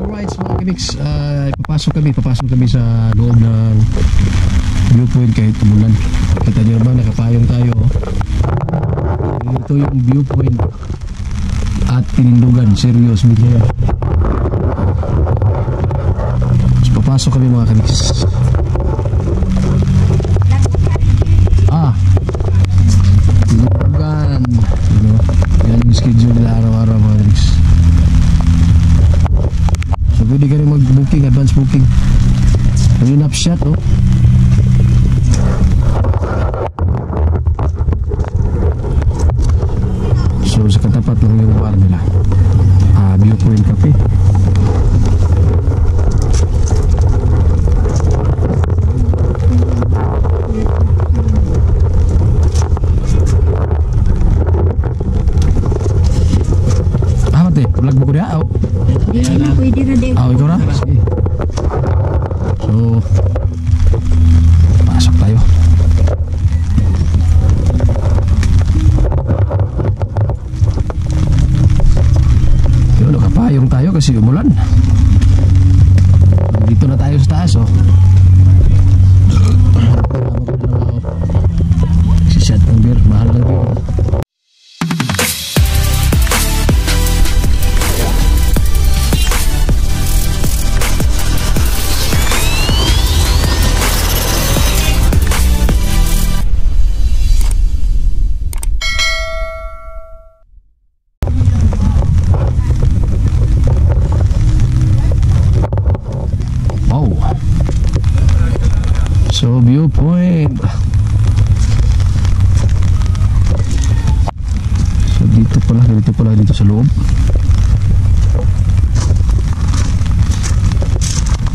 Alright, mga kamiks, uh, papasok kami, papasok kami sa loob ng viewpoint kahit umulan. Kita niyo naman, nakapayong tayo. oh. Ito yung viewpoint at tinindugan, serious media. So, papasok kami mga kamiks. 60, ну, kasi umulan. Pala, dito pala, dito sa loob.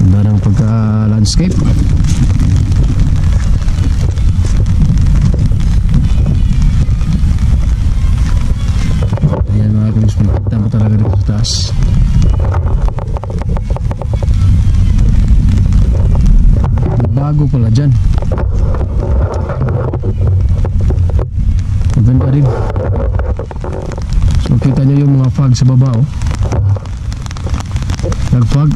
Ganda ng pagka-landscape. Ayan mga kamis, makikita mo talaga dito sa taas. bago pala dyan maganda rin so kita nyo yung mga fog sa baba oh nag fog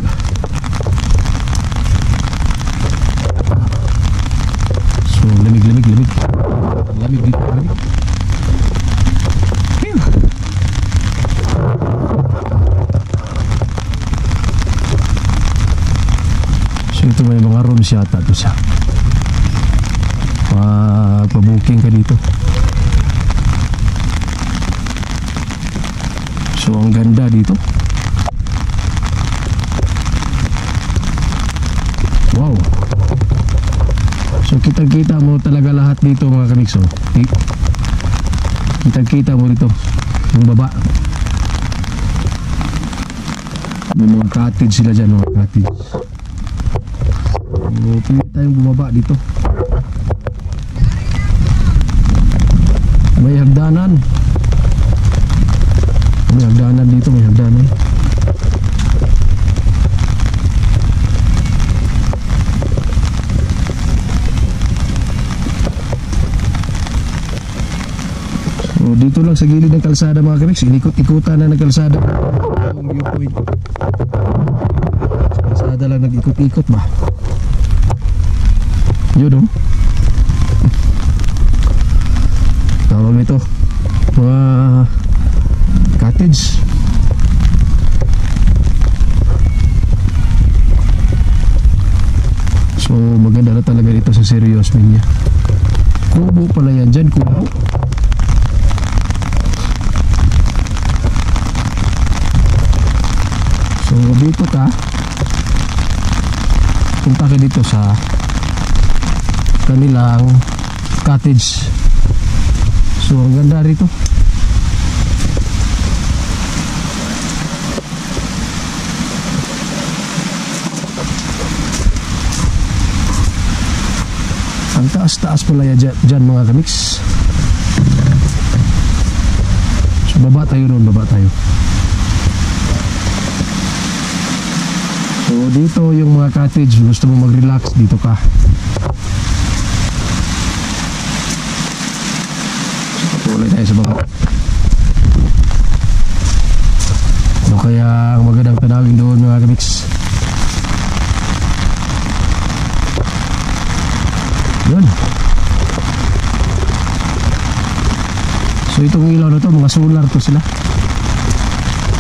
so lamig lamig lamig lamig dito lamig. So ito may mga rooms yata to siya. Pag-booking ka dito. So ang ganda dito. Wow. So kitang-kita mo talaga lahat dito mga kanikso. Kitang-kita mo dito yung baba. May mga cottage sila dyan, mga cottage. So, pili tayong bumaba dito. May hagdanan. May hagdanan dito, may hagdanan. So, dito lang sa gilid ng kalsada mga kamiks, inikot-ikutan na ng kalsada. Yung viewpoint. Sa kalsada lang nag-ikot-ikot ba? Yun oh. Tawag nito. Mga cottage. So maganda na talaga dito serious niya. Kubo pala yan dyan, kubo. So dito ka. Punta ka dito sa kanilang cottage. So, ang ganda rito. Ang taas-taas pala yan dyan, mga kamiks. So, baba tayo doon, baba tayo. So, dito yung mga cottage, gusto mo mag-relax, dito ka. Tuloy tayo sa baba. No. kaya ang magandang tanawin doon mga kamix. Yun. So itong ilaw na to, mga solar to sila.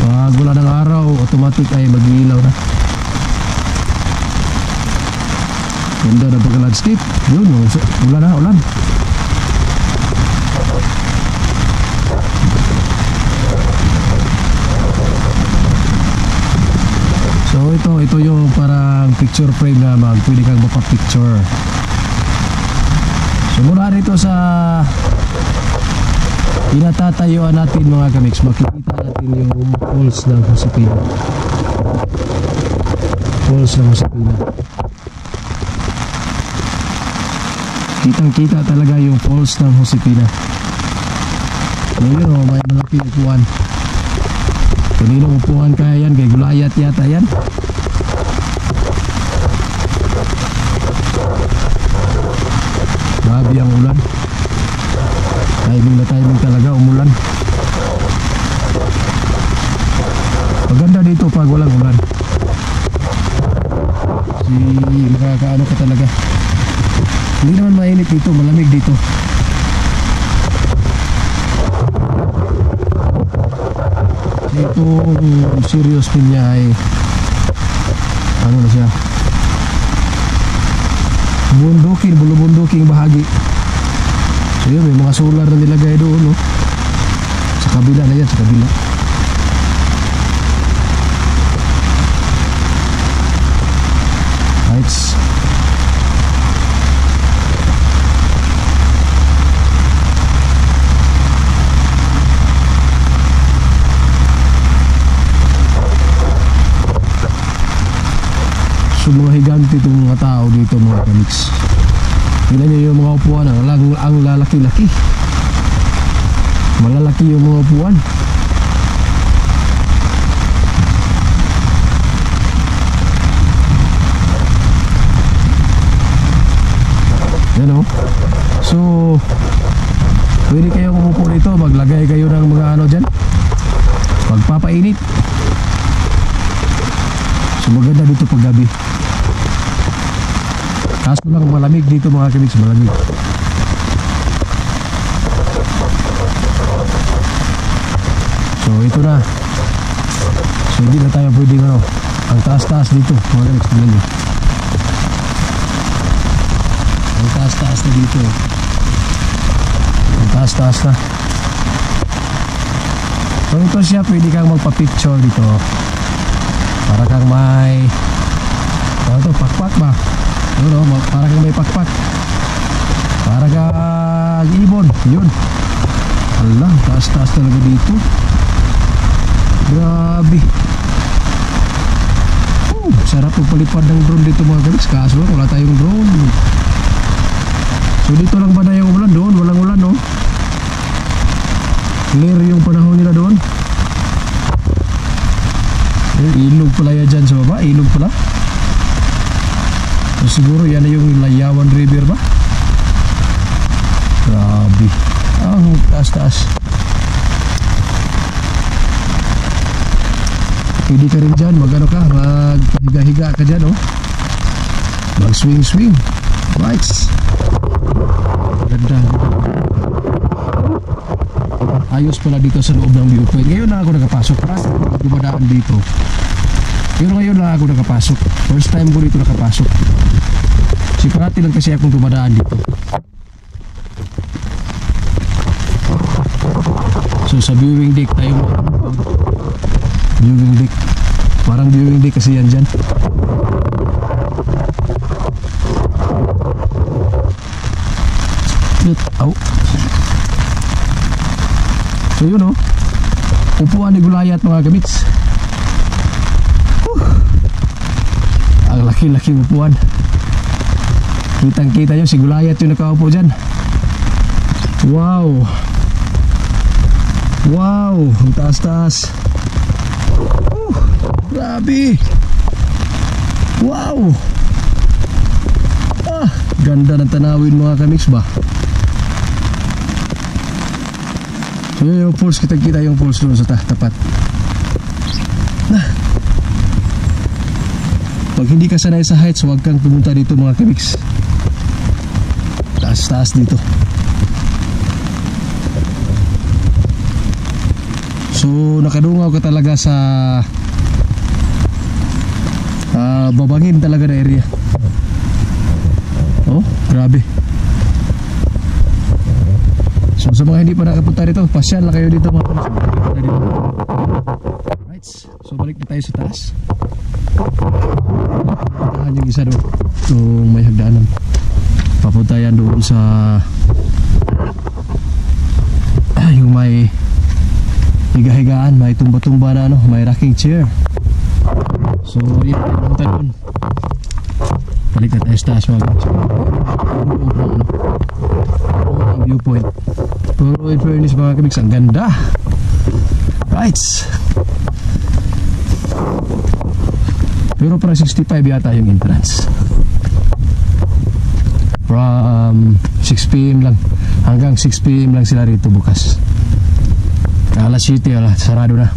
Pag wala ng araw, automatic ay mag-iilaw na. Ganda na pagka-landscape. Yun, oh, so- ulan na, ulan. So ito, ito yung parang picture frame na mag pwede kang mapapicture. Mula rito sa Pinatatayuan natin mga kamix, makikita natin yung falls ng Josepina. Falls ng Josepina. Kitang kita talaga yung falls ng Josepina. Ngayon oh, may malaking upuan. Kanino upuan kaya yan? Kay Gulayat yata yan. Grabe ang ulan. Timing na timing talaga umulan. Maganda dito pag walang ulan. Si makakaano ka talaga. Hindi naman mainit dito, malamig dito. Itong serious pin niya ay ano na siya bundukin, bulubunduking bahagi So yun, may mga solar na nilagay doon, no? Sa kabila na yan, sa kabila. Lights. So itong mga tao dito mga kamix. Tingnan niyo yung mga upuan, ang, ang, ang lalaki-laki. Malalaki yung mga upuan. Yan o. So, pwede kayong umupo dito, maglagay kayo ng mga ano dyan. Pagpapainit. So, maganda dito pag gabi. Kaso lang malamig dito mga kamix, malamig. So ito na. So hindi na tayo pwedeng ano, ang taas-taas dito mga kamix, nyo. Ang taas-taas na dito. Ang taas-taas na. So ito siya, pwede kang magpa-picture dito. Para kang may ano to, pakpak ba? Yun o, ma- para kang may pakpak. Para kang ibon. Yun. Ala, taas-taas talaga dito. Grabe. Oh, sarap magpalipad ng drone dito mga guys. Kaso wala tayong drone. So dito lang ba na yung ulan doon? Walang ulan no? Clear yung panahon nila doon. Eh, ilog pala yan dyan sa baba. Ilog pala. Siguro yan na yung Layawan River ba? Grabe. Ang taas-taas. Pwede ka rin dyan, mag ano ka, magpahiga-higa ka dyan, oh. Mag swing-swing. Right. Ganda. Ayos pala dito sa loob ng viewpoint. Ngayon na ako nakapasok. Parang dumadaan dito. Pero ngayon lang ako nakapasok. First time ko dito nakapasok. Si parati lang kasi akong dumadaan dito. So sa viewing deck tayo mo. Viewing deck. Parang viewing deck kasi yan dyan. Au. So yun oh. Upuan ni Gulayat mga gamits. Ang laki-laki upuan. Kitang kita nyo, si Gulayat yung nakaupo dyan. Wow! Wow! Ang taas-taas. Uh, grabe! Wow! Ah, ganda ng tanawin mga kamix ba? So yun yung pulse, kita kita yung pulse doon sa ta- tapat. Na. Pag hindi ka sanay sa heights, huwag kang pumunta dito mga kamiks. Taas-taas dito. So, nakadungaw ka talaga sa ah, babangin talaga na area. Oh, grabe. So, sa mga hindi pa nakapunta dito, pasyal na kayo dito mga. Right. So, balik na tayo sa taas. Puntahan yung isa doon. Yung may hagdanan. Papunta yan doon sa ah, yung may higa-higaan, may tumba-tumba na ano, may rocking chair. So, yun, pumunta doon. Balik na tayo sa taas mga kamiks. Ano, ano, ano. ang viewpoint. Pero in fairness mga kamiks, ang ganda. Right. Pero para 65 yata yung entrance. From 6pm lang hanggang 6pm lang sila rito bukas. Alas 7 ala, sarado na.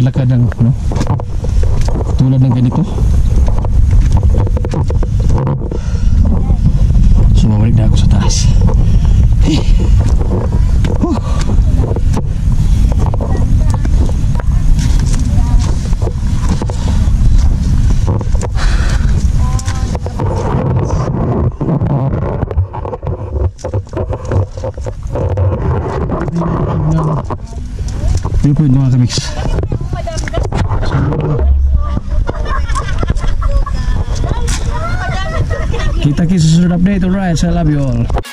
Makapaglakad-lakad ng no? tulad ng ganito. So, na ako sa taas. Hey. Huh. Viewpoint mga kamiks. So, kita kita susunod update. Alright, so I love you all.